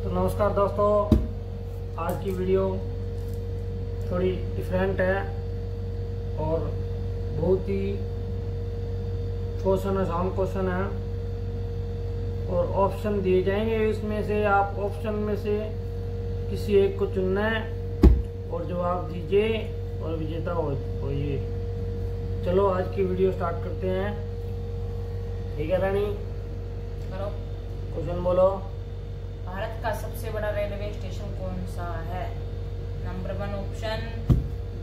तो नमस्कार दोस्तों आज की वीडियो थोड़ी डिफरेंट है और बहुत ही क्वेश्चन आसान क्वेश्चन है और ऑप्शन दिए जाएँगे इसमें से। आप ऑप्शन में से किसी एक को चुनना है और जवाब दीजिए और विजेता हो होइए। चलो आज की वीडियो स्टार्ट करते हैं। ठीक है रानी? करो। क्वेश्चन बोलो। भारत का सबसे बड़ा रेलवे स्टेशन कौन सा है? Number one option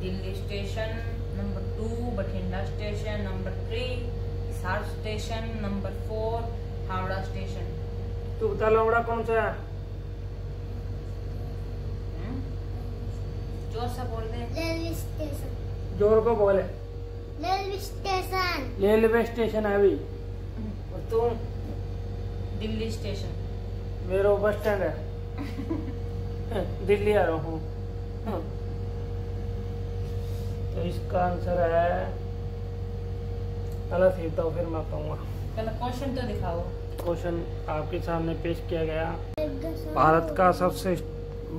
Delhi station number two Bathinda station number three Hisar station number four Howrah station. तू बता लोमड़ा कौन सा है? हम्म? ज़ोर से बोल दे। Railway station. ज़ोर को बोले। Railway station. रेलवे स्टेशन है अभी। और तू दिल्ली स्टेशन। मेरा बस स्टैंड है। दिल्ली आ रहा हूँ। तो इसका आंसर है पहला सीख दो फिर मैं कहूँगा पहले क्वेश्चन तो दिखाओ। क्वेश्चन आपके सामने पेश किया गया। भारत का सबसे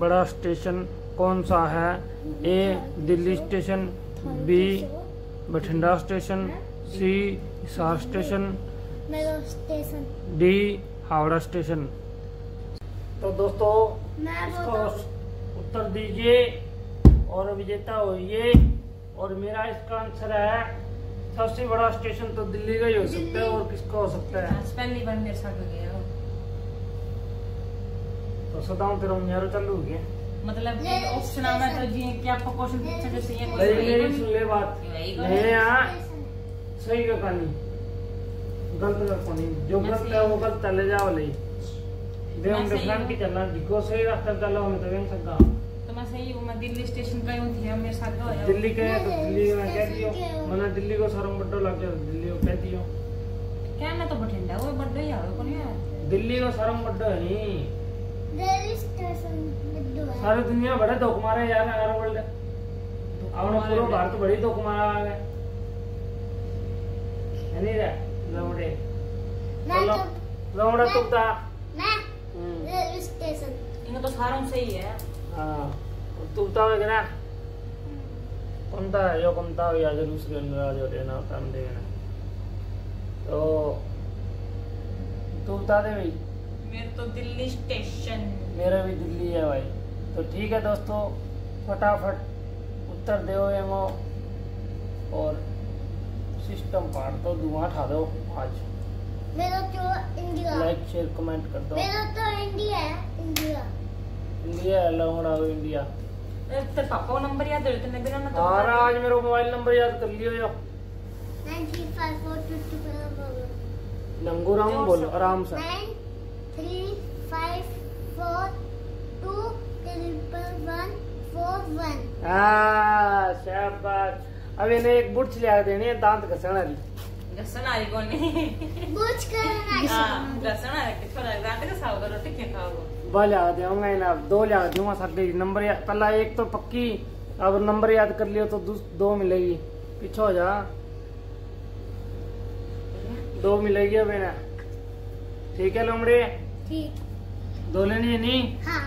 बड़ा स्टेशन कौन सा है? A Delhi station B Bathinda station C Hisar station station D Howrah station तो दोस्तों इसको उत्तर दीजिए और विजेता होइए। और मेरा इसका आंसर है सबसे बड़ा स्टेशन तो दिल्ली का ही हो सकता है और किसका हो सकता है? पहली बार मेरे साथ गया तो सदाऊं तेरा चालू हो गया। मतलब ऑप्शन आ मैं तो जी क्या आपको क्वेश्चन पूछा जैसे ये मेरी कोई सुन ले बात। नहीं यहाँ सही का कहानी। गलत का कहानी। जो गलत है वो गलत चले जाओ ले। दे हम मैं सही की चलना जिको सही रास्ता चलो हमें तो नहीं सका तो मैं सही हूँ मैं दिल्ली स्टेशन का ही हूँ थी मेरे साथ गया दिल्ली के तो दिल्ली में कह दियो मैंने दिल्ली को सरम बड्डो लग गया दिल्ली को कह दियो क्या मैं तो बठिंडा वो बर्थडे ही आवे कौन है दिल्ली को सरम बड्डो है नहीं रेलवे स्टेशन दो है सारी दुनिया बड़े दुख मारे यार अगर वर्ल्ड अपना पूरा भारत बड़ी दुख मारा है नहीं रे लौड़े मैं तो लौड़ा तुकता मैं हम्म रेलवे स्टेशन इनको तो सारों से ही है। हाँ हो? यो या अंदर आ तो तुकता दे भाई। मेरे तो दिल्ली स्टेशन मेरा भी दिल्ली है भाई। तो ठीक है दोस्तों फटाफट उत्तर दो एमो और सिस्टम पार दो धुआँ उठा दो आज। मेरा तो इंडिया। लाइक शेयर कमेंट कर दो। मेरा तो इंडिया है इंडिया। इंडिया है हो इंडिया। तेरे पापा को नंबर याद है तेने बिना ना तो और आज मेरा मोबाइल नंबर याद कर लियो यो 9354224 नंगू राम बोलो। आराम से। 93542 हाँ शाबाश। अब इन्हें एक बुर्च लिया देनी है दांत घसण वाली। थोड़ा रात का साव करो ठीक है खाओ बा लिया दूँगा दो दूँगा साढ़े नंबर या- पहला एक तो पक्की अब नंबर याद कर लियो तो दो मिलेगी पीछे हो जा दो मिलेगी अब ठीक है लोमड़े ठीक दो लेनी है नहीं हाँ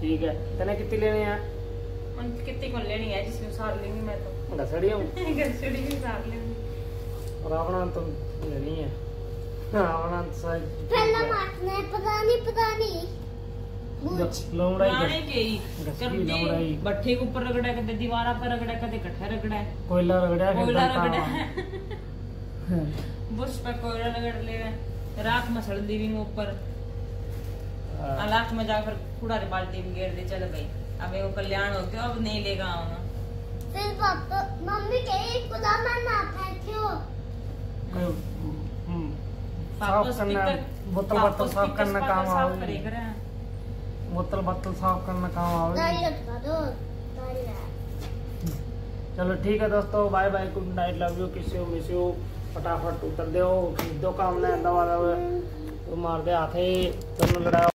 ठीक है तने कितनी लेनी है कितनी को लेनी है जिसमें सार लेंगी मैं तो घसड़ी हूँ घसड़ी भी सार लेंगी तो है तो सारी पहला मारना है पता नहीं पता नहीं बुझ लोमड़ा ही पुराने घस- के घसड़ी कर लौड़ा। भट्ठे के ऊपर रगड़ा कदे दीवारा पर रगड़ा कदे कट्ठा रगड़ा है कोयला रगड़ा कोयला है। बुश पर कोयला रगड़ ले राख में सड़ दी रिंग ऊपर। में जाकर कूड़ा रे बाल्टी में गिर दे चल गई अब वो कल्याण हो गया अब नहीं लेगा आऊँगा फिर पापा मम्मी कही ना फेंक्यो साफ़ करना स्पीकर- बोतल बत्तल साफ़ करना काम आवे। बोतल बत्तल साफ़ करना काम आवे। चलो ठीक है दोस्तों bye bye good night love you kiss you miss you फटाफट उतर दो दो काम ने दवा दवा तो मार दे हाथे तुम लड़ा